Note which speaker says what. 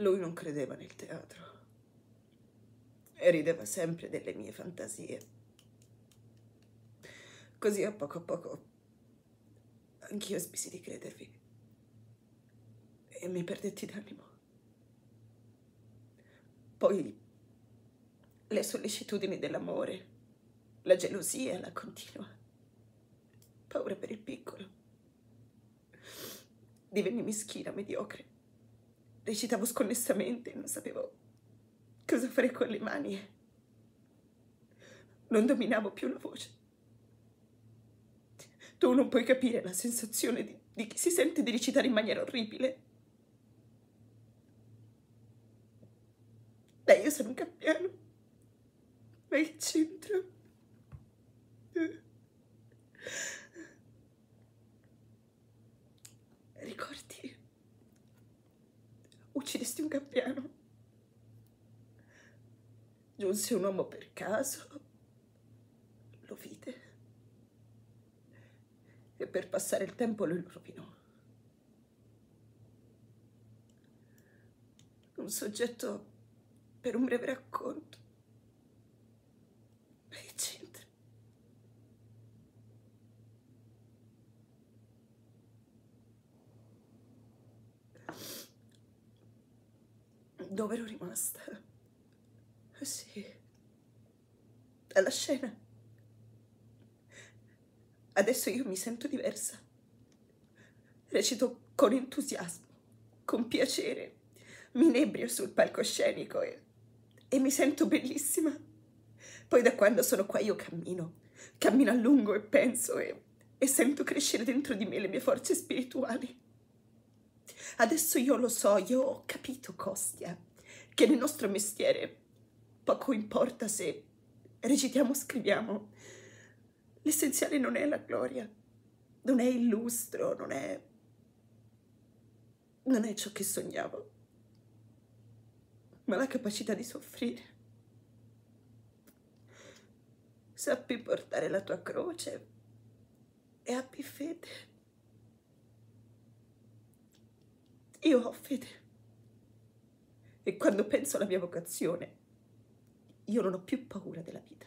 Speaker 1: Lui non credeva nel teatro e rideva sempre delle mie fantasie. Così a poco a poco anch'io smisi di credervi e mi perdetti d'animo. Poi le sollecitudini dell'amore, la gelosia, la continua, paura per il piccolo. Divenni meschina, mediocre. Recitavo sconnessamente, non sapevo cosa fare con le mani. Non dominavo più la voce. Tu non puoi capire la sensazione di, di chi si sente di recitare in maniera orribile. Beh, io sono un cappiano. Ma il centro... Uccidesti un cappiano. Giunse un uomo per caso, lo vide e per passare il tempo lui lo rovinò. Un soggetto per un breve racconto. Ma che c'entra? Dove ero rimasta? Sì. Alla scena. Adesso io mi sento diversa. Recito con entusiasmo, con piacere. Mi inebrio sul palcoscenico e, e mi sento bellissima. Poi da quando sono qua io cammino. Cammino a lungo e penso e, e sento crescere dentro di me le mie forze spirituali. Adesso io lo so, io ho capito, Costia, che nel nostro mestiere Poco importa se recitiamo o scriviamo. L'essenziale non è la gloria, non è il lustro, non è... non è ciò che sognavo, ma la capacità di soffrire. Sappi portare la tua croce e abbi fede. Io ho fede. E quando penso alla mia vocazione, io non ho più paura della vita.